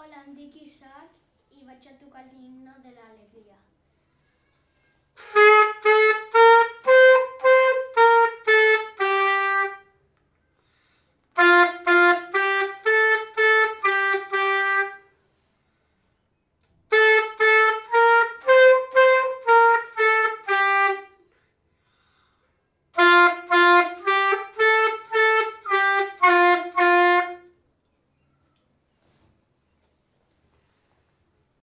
Hola, em dic Isaac i vaig a tocar l'himne de l'alegria.